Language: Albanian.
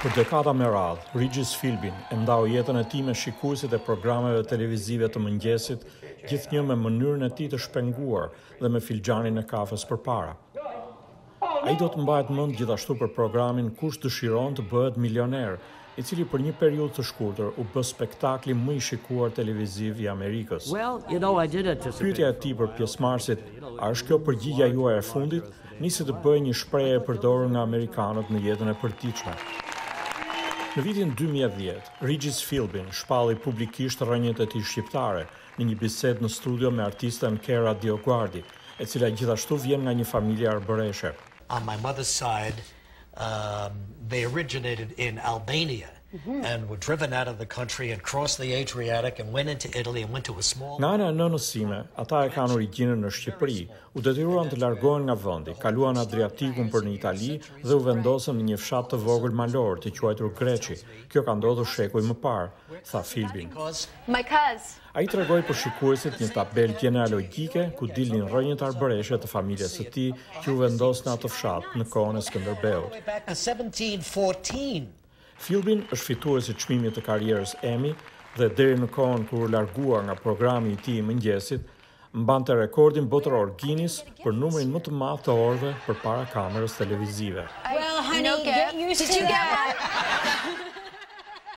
Për dekada me radhë, Regis Philbin e ndau jetën e tij me shikuesit e programeve televizive të mëngjesit, gjithnjë me mënyrën e tij të shpenguar dhe me filxhanin e kafes përpara. Ai do të mbahet mend gjithashtu për programin Kush dëshiron të bëhet milioner, i cili për një periudhë të shkurtër u bë spektakli më i shikuar televiziv i Amerikës. Pyetja e tij për pjesëmarrësit, A është kjo përgjigja juaj e fundit? nisi të bëhej një shprehje e përdorur nga amerikanët në jetën e përditshme. Në vitin dy mijë e dhjetë, Regis Philbin shpalli publikisht rrënjët e tij shqiptare në një bisedë në studio me artisten Kara DioGuardi, e cila gjithashtu vjen nga një familje arbëreshe. Um, they originated in Albania mm -hmm. and were driven out of the country and crossed the Adriatic and went into Italy and went to a small Nga ana e nënës sime, ata e kanë origjinën në Shqipëri. U detyruan të largohen nga vendi, kaluan Adriatikun për në Itali dhe u vendosën në një fshat të vogël malor të quajtur Greçi. Kjo ka ndodhur shekuj më parë, tha Philbin. My cuz. Ai tregoi për shikuesit një tabelë gjenealogjike ku dilnin rrënjët arbëreshe të familjes së tij që u vendos në atë fshat në kohën e Skënderbeut. Philbin është fitues i çmimit të karrierës Emmy dhe deri në kohën kur u largua nga programi i tij i mëngjesit, mbante rekordin botëror Guinness për numrin më të madh të orëve përpara kamerës televizive.